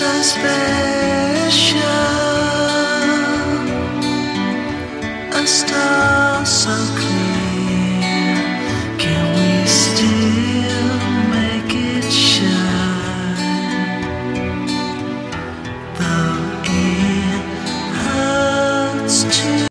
so special, a star so